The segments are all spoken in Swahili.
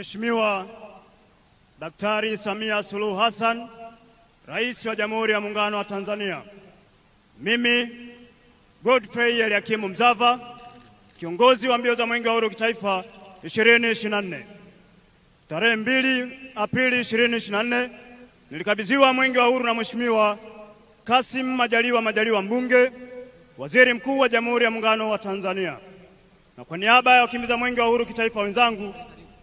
Mheshimiwa Daktari Samia Suluhu Hassan, Rais wa Jamhuri ya Muungano wa Tanzania, mimi Godfrey Eliakimu Mzava, kiongozi wa mbio za Mwenge wa Uhuru kitaifa 2024, tarehe 2 Aprili 2024 nilikabidhiwa Mwenge wa Uhuru na Mheshimiwa Kassim Majaliwa Majaliwa, mbunge, waziri mkuu wa Jamhuri ya Muungano wa Tanzania, na kwa niaba ya wakimbiza Mwenge wa Uhuru kitaifa wenzangu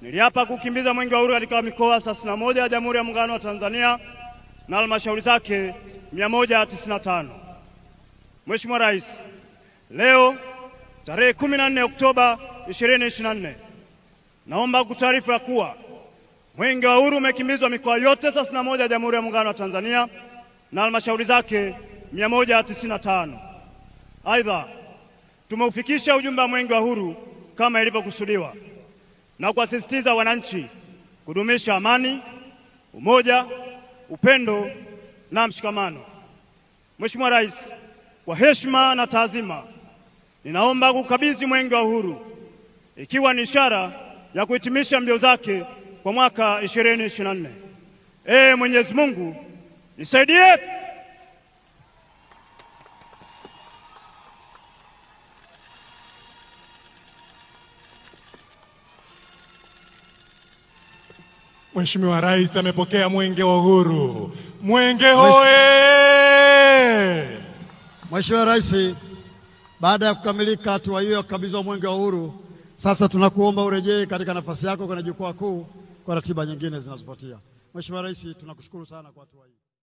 niliapa kukimbiza Mwenge wa Uhuru katika mikoa 31 ya Jamhuri ya Muungano wa Tanzania na halmashauri zake 195. Mheshimiwa Rais, leo tarehe 14 Oktoba 2024 naomba kutaarifu ya kuwa Mwenge wa Uhuru umekimbizwa mikoa yote 31 ya Jamhuri ya Muungano wa Tanzania na halmashauri zake 195. Aidha, tumeufikisha ujumbe wa Mwenge wa Uhuru kama ilivyokusudiwa na kuwasisitiza wananchi kudumisha amani, umoja, upendo na mshikamano. Mheshimiwa Rais, kwa heshima na taazima, ninaomba kukabidhi Mwenge wa Uhuru ikiwa ni ishara ya kuhitimisha mbio zake kwa mwaka 2024. Ee Mwenyezi Mungu nisaidie. Mheshimiwa Rais amepokea Mwenge wa Uhuru. Mwenge hoye! Mheshimiwa Rais, baada ya kukamilika hatua hiyo ya kukabidhiwa Mwenge wa Uhuru, sasa tunakuomba urejee katika nafasi yako kwenye jukwaa kuu kwa ratiba nyingine zinazofuatia. Mheshimiwa Rais, tunakushukuru sana kwa hatua hii.